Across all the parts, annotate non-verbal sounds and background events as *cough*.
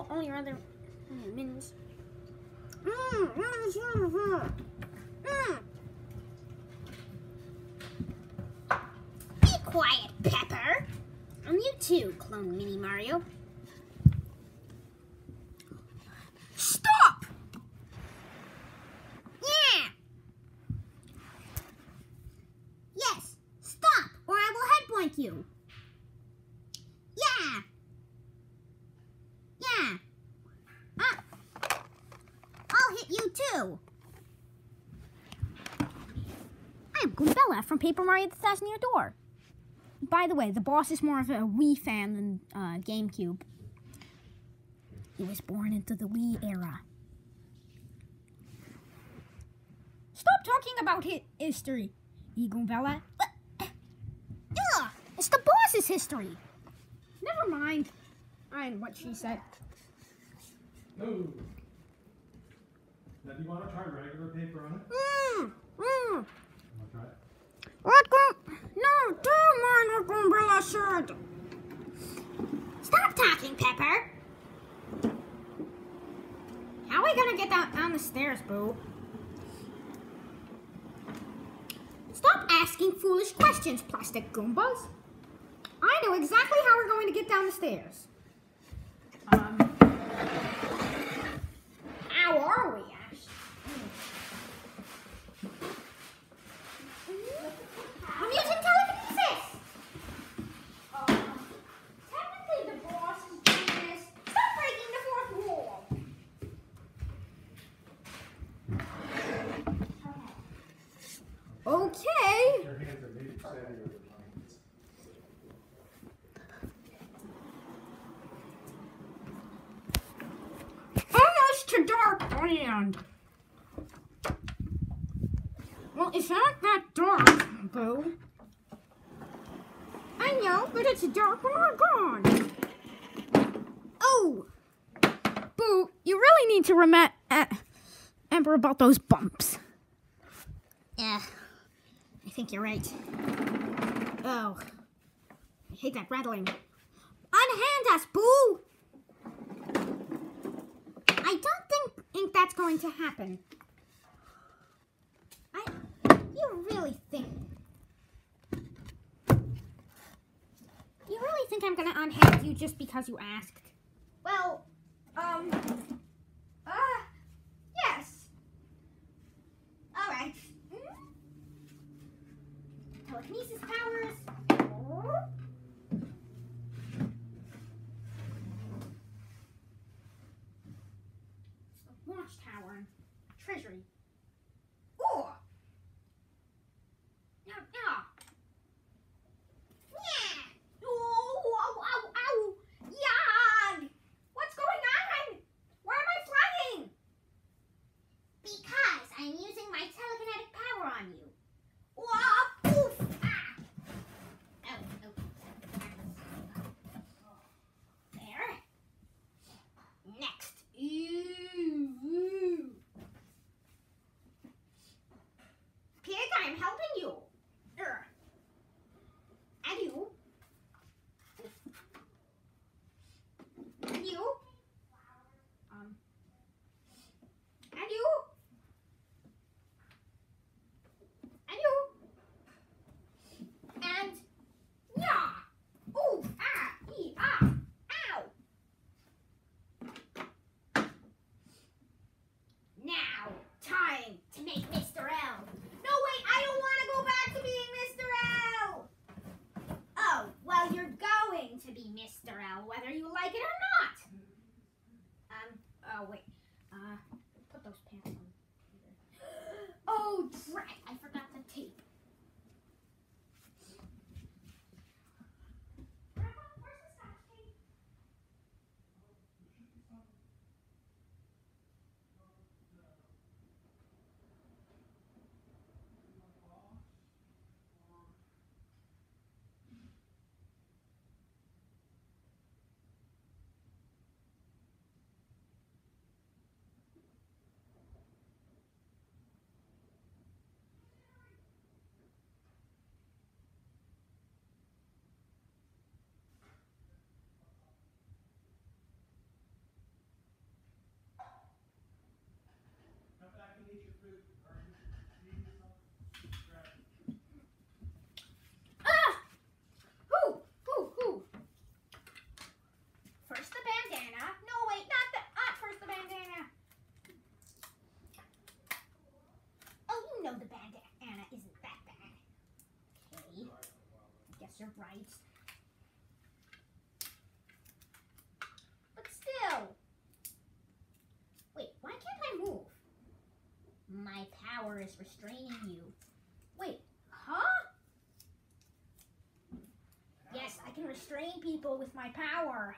all, all your other mm, minis. Mm, mm, mm, mm. Mm. Be quiet, Pepper. And you too, clone Mini Mario. Stop! Yeah! Yes, stop, or I will head blank you. Yeah! Yeah! Ah! I'll hit you too! I am Goombella from Paper Mario the Thousand Year Door. By the way, the boss is more of a Wii fan than uh, GameCube. He was born into the Wii era. Stop talking about hi- history, Goombella. Ugh, *coughs* it's the boss's history. Never mind. I know what she said. No. Now, do you want to try regular paper on it? Mm, mm. Want to try it? Go? No, don't mind what said. Stop talking, Pepper. How are we gonna get down, down the stairs, Boo? Stop asking foolish questions, plastic Goombas. I know exactly how we're going to get down the stairs. Um, how are we, Ash? I'm using telekinesis! technically, the boss is doing this. Stop breaking the fourth wall! Okay. Your hands are maybe steadier than mine. Almost to Well, it's not that dark, Boo. I know, but it's dark when we're gone. Oh! Boo, you really need to uh, remember about those bumps. Yeah, I think you're right. Oh, I hate that rattling. Unhand us, Boo! I don't think, think that's going to happen. I, you really think, you really think I'm gonna unhand you just because you asked? are bright. But still. Wait, why can't I move? My power is restraining you. Wait, huh? Yes, I can restrain people with my power.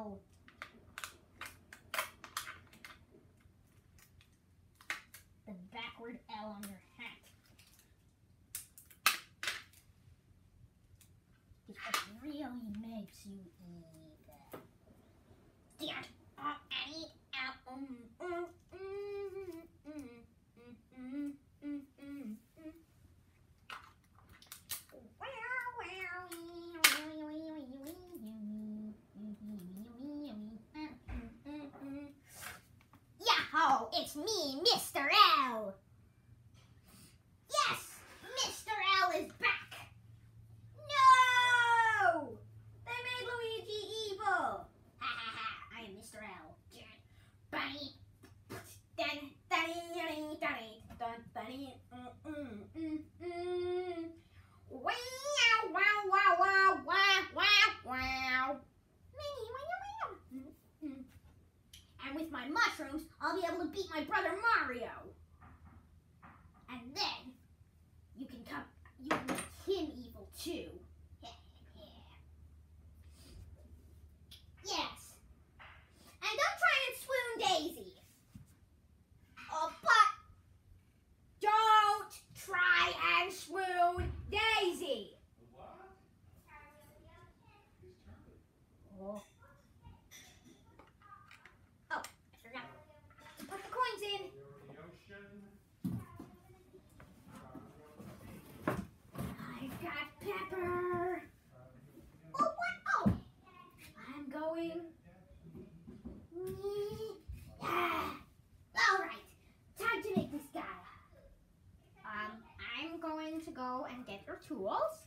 No. Tools.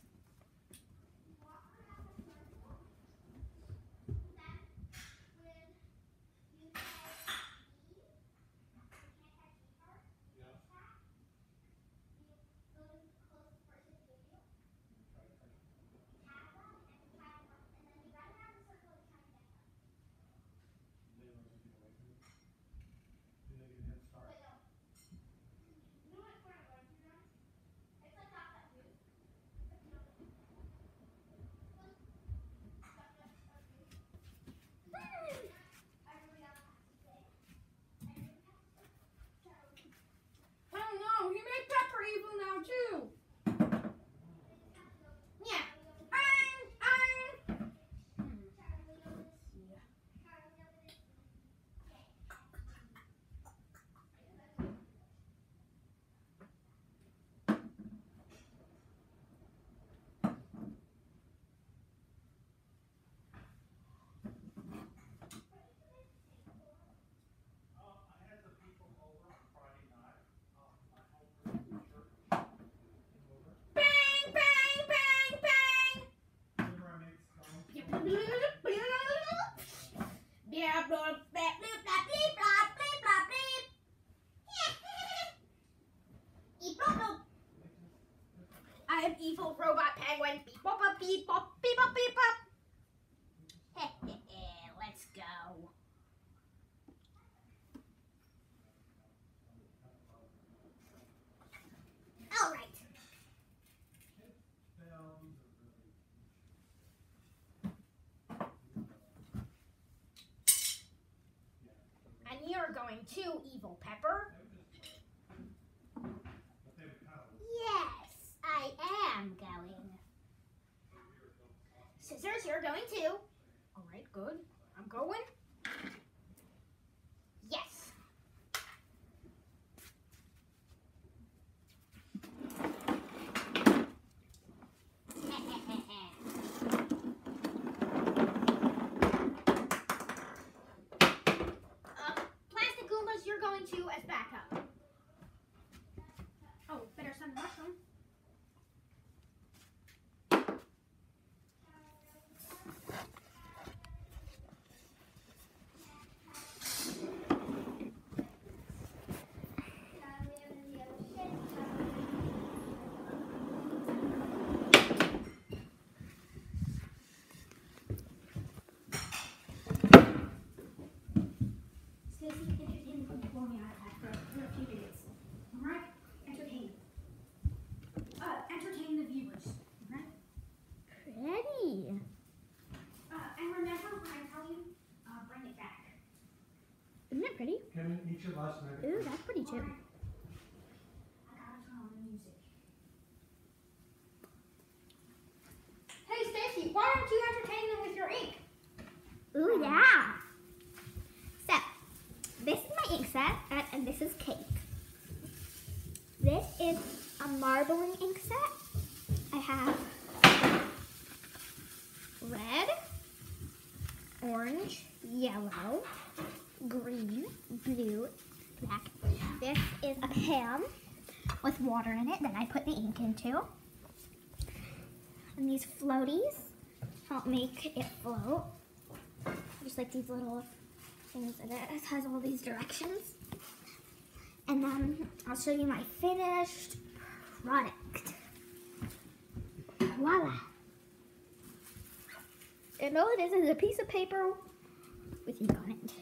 I am evil robot penguin. Beep bop beep bop beep bop beep bop. You're going too. All right, good. I'm going. Yes. *laughs* Uh, plastic Goombas, you're going to as backup. Oh, better send the mushroom. Stacy, entertain the people on the iPad for, for a few minutes. Alright? Entertain. Uh, entertain the viewers. Alright? Pretty. Uh, and remember when I tell you, uh, bring it back. Isn't it pretty? Can we eat your last nugget? Ooh, that's pretty too. I gotta turn on the music. Hey, Stacy, why don't you entertain them with your ink? Ooh, yeah. So, this is my ink set, and, and this is cake. This is a marbling ink set. I have red, orange, yellow, green, blue, black. This is a pan with water in it that I put the ink into. And these floaties help make it float. Just like these little things in it. It has all these directions. And then I'll show you my finished product. Voila. And all it is is a piece of paper with ink on it. So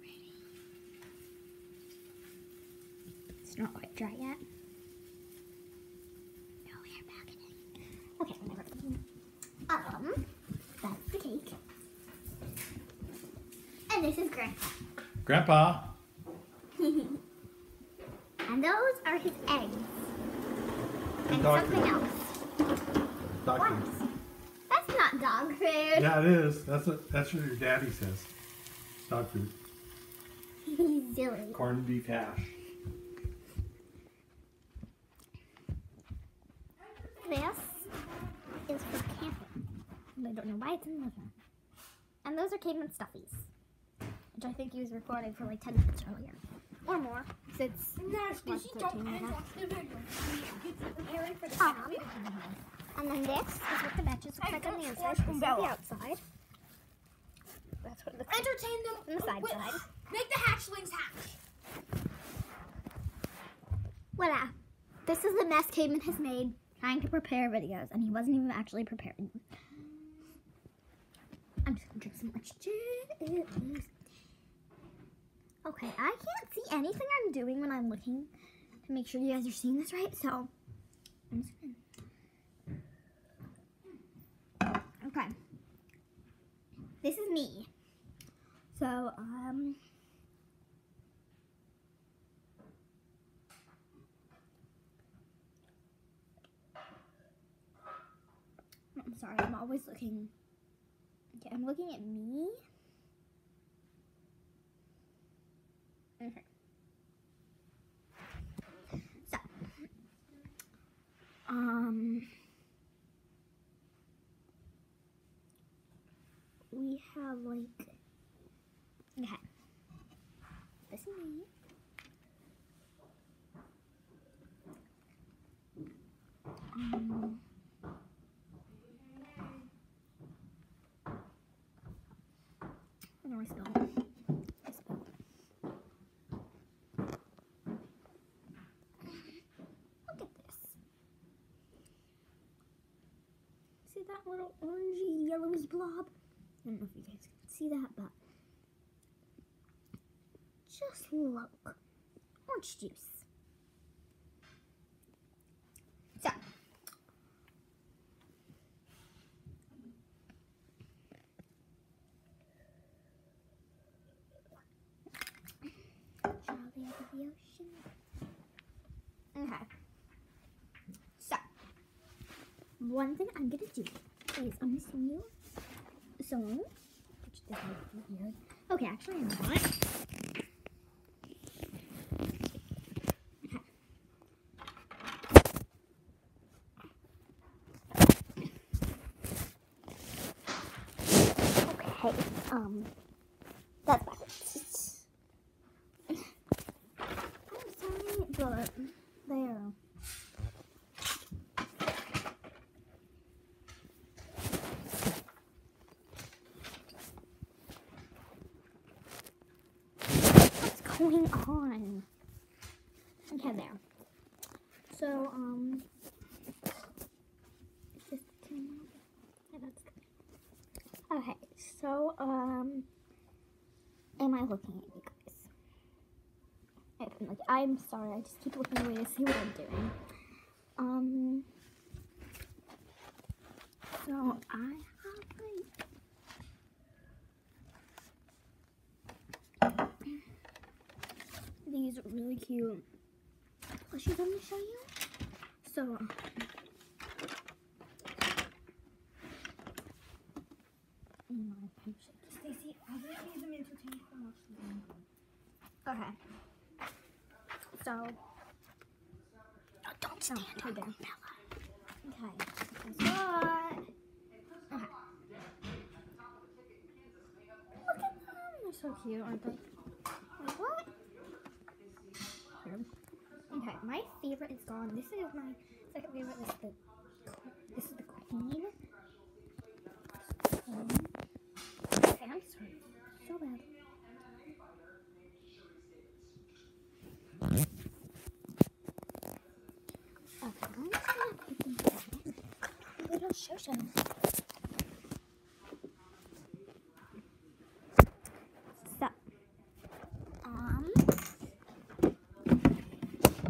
pretty. It's not quite dry yet. No, we're back in it. Okay, whatever. Um, that's the cake. And this is Grandpa. Grandpa. *laughs* And those are his eggs. And dog something food. else. Dog What? food. That's not dog food. Yeah, it is. That's what that's what your daddy says. Dog food. *laughs* He's silly. Corned beef hash. This is for camping. And I don't know why it's in this one. And those are caveman stuffies. Which I think he was recording for like 10 minutes earlier. Or more. Since No, Watch Stacy, 13 don't end watch the video. It's the Um. And then this is what the matches look like on the inside. This is the outside. That's what it looks like. Entertain them On the side with- side. Make the hatchlings hatch. Voila. This is the mess Caveman has made trying to prepare videos, and he wasn't even actually preparing them. I'm just gonna drink some orange juice. Okay, I can't see anything I'm doing when I'm looking to make sure you guys are seeing this right, so I'm just gonna. Okay. This is me. So, um. I'm sorry, I'm always looking. Okay, I'm looking at me. So, um, we have like, okay, this is me. Um, No, I spilled. I spilled. Look at this. See that little orangey yellowy blob? I don't know if you guys can see that, but just look. Orange juice. So, edge of the ocean. Okay. So, one thing I'm gonna do is I'm gonna sing you a song. Which this weird. Okay, actually I'm not. Okay. Okay, um, that's backwards. I'm sorry, but there. What's going on? Okay, there. So, um. Okay, so, um, am I looking at you guys? I- like, I'm sorry, I just keep looking away to see what I'm doing. Um, so I have like these really cute plushies I'm gonna show you. So, in my picture. Stacy, I really need them entertained for much Okay. So. Oh, don't stand no, there. Okay. What? Okay. Look at them. They're so cute, aren't they? Wait, what? Here. Okay, my favorite is gone. This is my second favorite. This is the this is the queen. Um, I'm sorry. So bad. Okay, I'm just gonna put them. Little show show. So, um,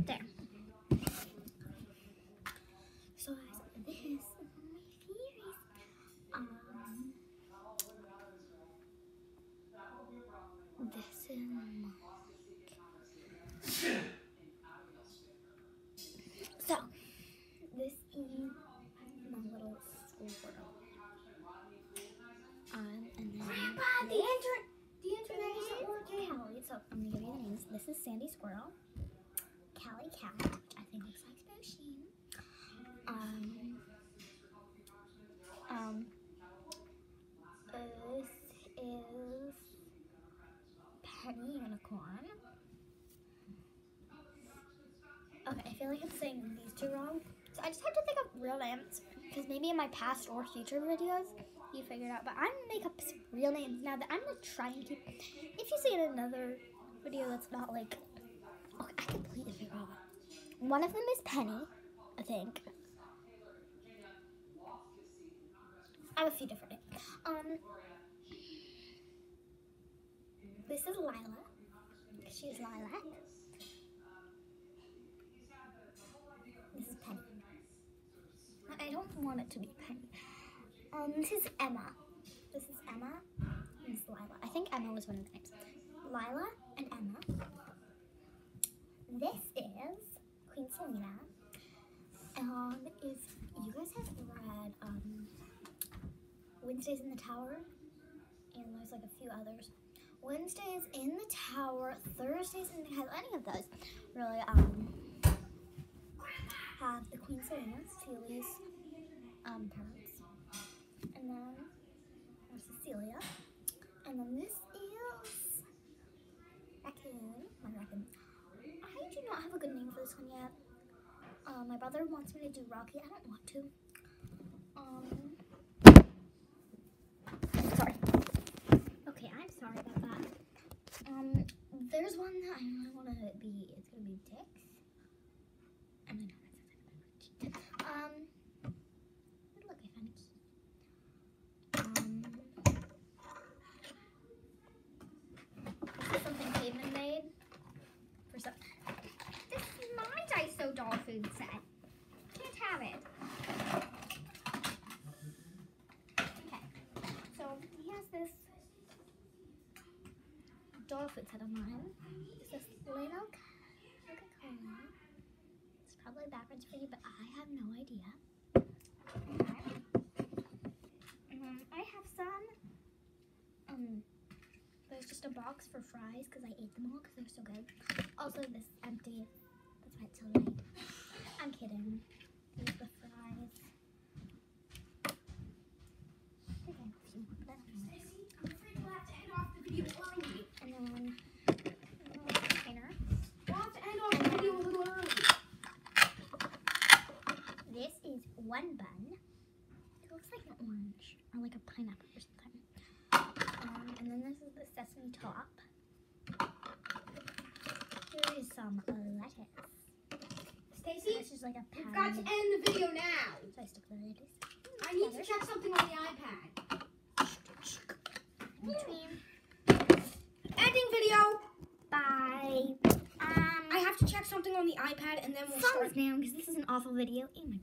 there. So guys, this is my theories. Um, this is my So, this is my little school world. Um, and then Grandpa, the inter- the internet isn't working. Callie. So I'm gonna give you the names. This is Sandy Squirrel, Callie Cat, which I think looks like Sposhine. Um, um, this is Penny Unicorn. Okay, I feel like I'm saying these two wrong. So I just have to think of real names. Because maybe in my past or future videos, you figured out. But I'm gonna make up some real names now that I'm gonna try and keep. If you see in another video that's not like. Okay, I completely forgot. One of them is Penny, I think. I have a few different names. Um, this is Lila. She's Lilac. This is Penny. I don't want it to be Penny. Um, this is Emma. This is Emma. And this is Lila. I think Emma was one of the names. Lila and Emma. This is Queen Selena. Um, if you guys have read um, Wednesdays in the Tower, and there's like a few others. Wednesdays in the Tower, Thursdays in the Tower, any of those really um have the Queen Selena, Celia's um, parents. And then there's Cecilia. And then this is Raccoon. My raccoon. I do not have a good name for this one yet. Uh, my brother wants me to do Rocky. I don't want to. Um. Sorry. Okay, I'm sorry about that. Um, there's one that I want to be. It's gonna be Dix. I sounds like a Um, look, I found a key. Um, this is something Caveman made for some. This is my Daiso doll food set. Can't have it. Food set on mine. It's this little Coca-Cola. It's probably backwards for you, but I have no idea. Um, I have some. Um, there's just a box for fries because I ate them all because they're so good. Also, this empty. That's why it's so light. I'm kidding. There's the fries. I think I have a few more, but I don't know. I'm afraid we'll have to end off the video early. And then a little container. We'll have to end off the video a little early. This is one bun. It looks like an orange or like a pineapple or something. Um, and then this is the sesame top. Here is some lettuce. Stacy, This is like a we've got to end the video now. So I stick the lettuce I need to check something on the iPad. in between. Ending video. Bye. Um, I have to check something on the iPad and then we'll start. thumbs down because this is an awful video. And my